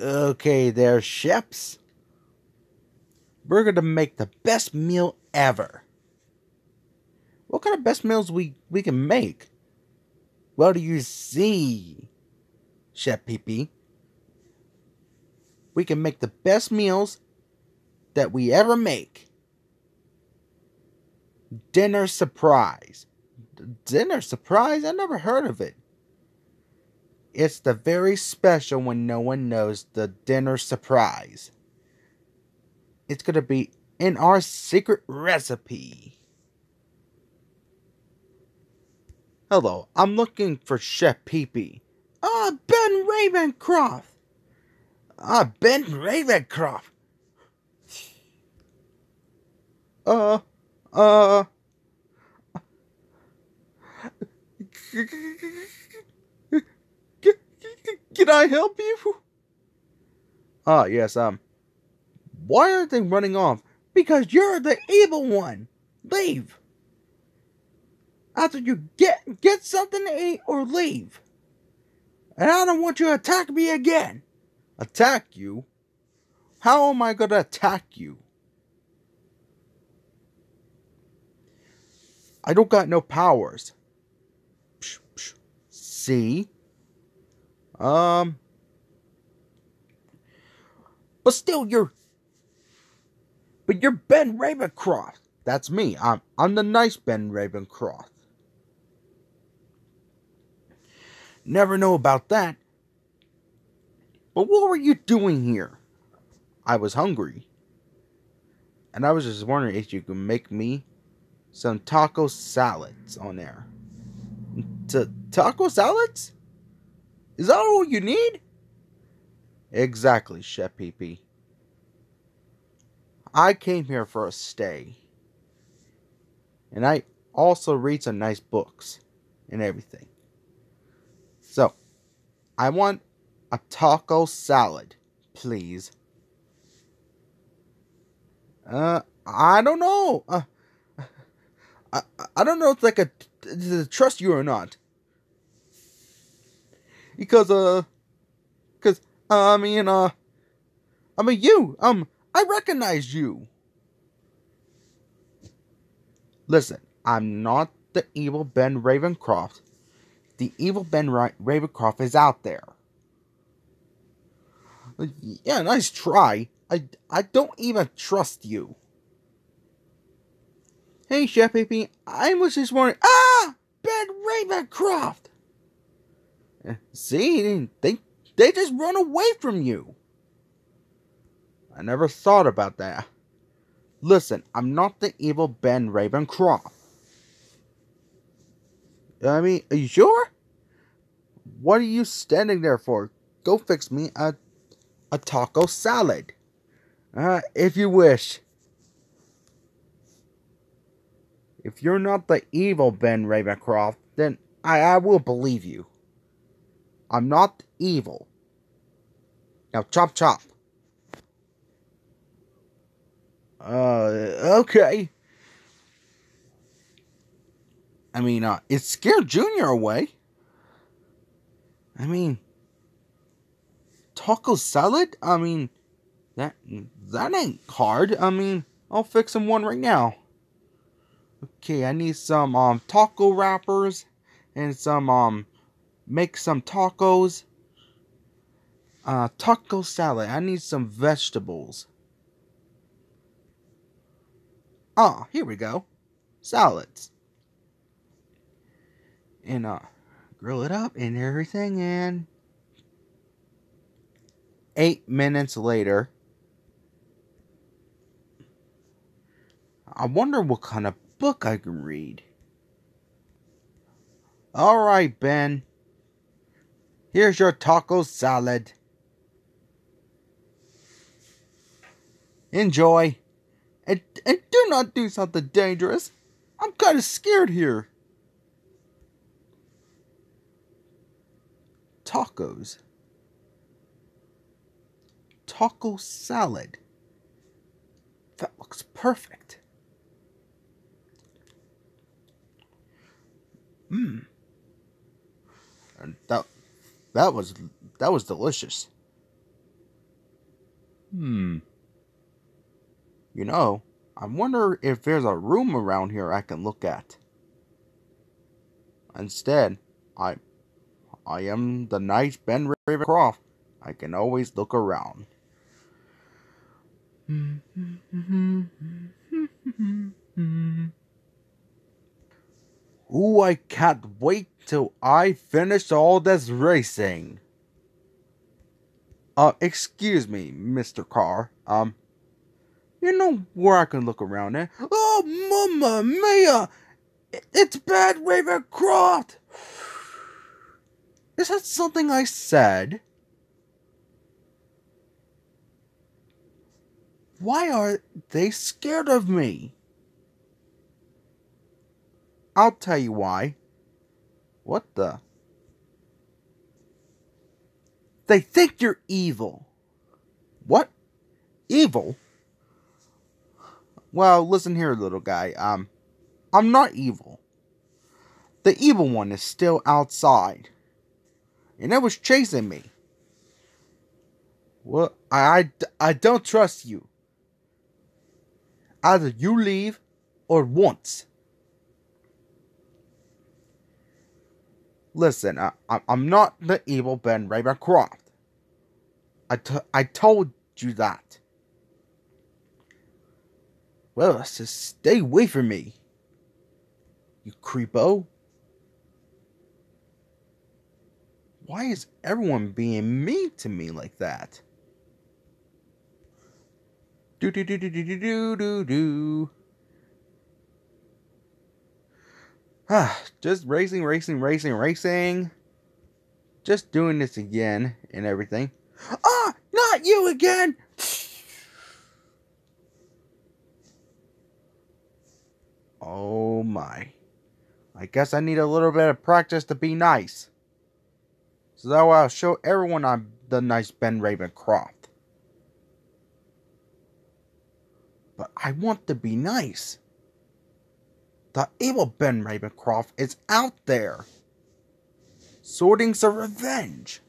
Okay, there, chefs. We're gonna make the best meal ever. What kind of best meals we we can make? Well, do you see, Chef Pee We can make the best meals that we ever make. Dinner surprise. Dinner surprise? I never heard of it. It's the very special when no one knows the dinner surprise. It's gonna be in our secret recipe. Hello, I'm looking for Chef Peepee. Ah, Ben Ravencroft. Ah, Ben Ravencroft. Uh, uh. Can I help you? Ah, yes, um. Why aren't they running off? Because you're the evil one. Leave. After you get get something to eat or leave. And I don't want you to attack me again. Attack you? How am I going to attack you? I don't got no powers. Psh. See? Um. But still, you're. But you're Ben Ravencroft. That's me. I'm I'm the nice Ben Ravencroft. Never know about that. But what were you doing here? I was hungry. And I was just wondering if you could make me some taco salads on there. T- taco salads? Is that all you need? Exactly, Chef I came here for a stay. And I also read some nice books and everything. So, I want a taco salad, please. Uh, I don't know. Uh, I, I don't know if I could trust you or not because uh, cause uh, I mean uh, I mean you um I recognize you. Listen, I'm not the evil Ben Ravencroft. The evil Ben Ra- Ravencroft is out there. Yeah, nice try. I I don't even trust you. Hey, Chef Pee I was just wondering. Ah, Ben Ravencroft. See, they they just run away from you. I never thought about that. Listen, I'm not the evil Ben Ravencroft. I mean, are you sure? What are you standing there for? Go fix me a a taco salad. Uh, if you wish. If you're not the evil Ben Ravencroft, then I, I will believe you. I'm not evil. Now chop chop. Uh, okay. I mean, uh, it scared Junior away. I mean, taco salad? I mean, that that ain't hard. I mean, I'll fix him one right now. Okay, I need some um taco wrappers and some um make some tacos. Uh, taco salad. I need some vegetables. Ah, here we go. Salads. And uh, grill it up and everything. And eight minutes later, I wonder what kind of book I can read. All right, Ben. Here's your taco salad. Enjoy. And, and do not do something dangerous. I'm kind of scared here. Tacos. Taco salad. That looks perfect. Mmm. And that that was that was delicious. Hmm. You know, I wonder if there's a room around here I can look at. Instead, I I am the knight Ben Ravencroft. I can always look around. Ooh, I can't wait till I finish all this racing. Uh, excuse me, Mr. Carr. Um, you know where I can look around at? Oh, Mamma Mia! It's Bad Ravencroft! Is that something I said? Why are they scared of me? I'll tell you why. What the? They think you're evil. What? Evil? Well, listen here, little guy. Um, I'm not evil. The evil one is still outside. And it was chasing me. Well, I, I, I don't trust you. Either you leave or once. Listen, I, I'm not the evil Ben Ravencroft. I, t- I told you that. Well, just stay away from me. You creepo. Why is everyone being mean to me like that? Do do do do do do do do do. Ah, just racing, racing, racing, racing. Just doing this again and everything. Ah, not you again! Oh my. I guess I need a little bit of practice to be nice. So that way I'll show everyone I'm the nice Ben Ravencroft. But I want to be nice. The evil Ben Ravencroft is out there. Sorting some revenge.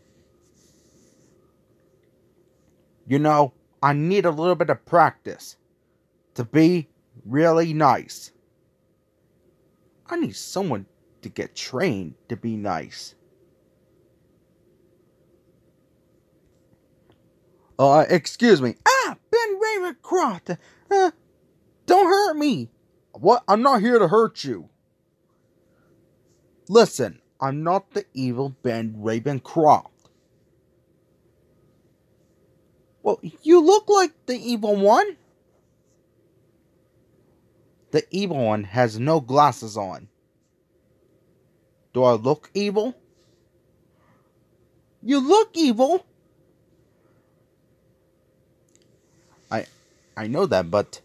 You know, I need a little bit of practice to be really nice. I need someone to get trained to be nice. Uh, excuse me. Ah, Ben Ravencroft. Uh, don't hurt me. What? I'm not here to hurt you. Listen, I'm not the evil Ben Ravencroft. Well, you look like the evil one. The evil one has no glasses on. Do I look evil? You look evil. I I know that, but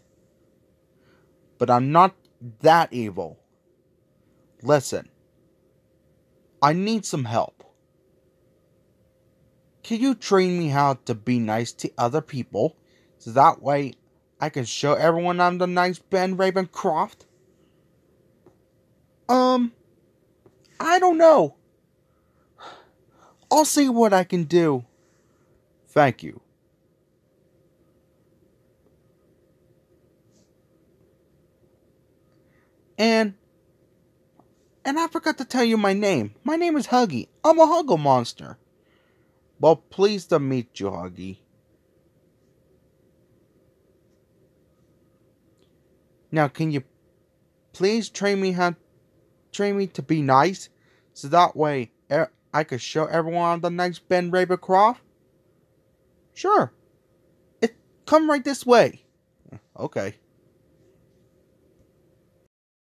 but I'm not that evil. Listen. I need some help. Can you train me how to be nice to other people so that way I can show everyone I'm the nice Ben Ravencroft? Um, I don't know. I'll see what I can do. Thank you. And and I forgot to tell you my name. My name is Huggy. I'm a Huggle monster. Well, pleased to meet you, Huggy. Now, can you please train me how train me to be nice, so that way I could show everyone I'm the nice Ben Ravencroft? Sure. It come right this way. Okay.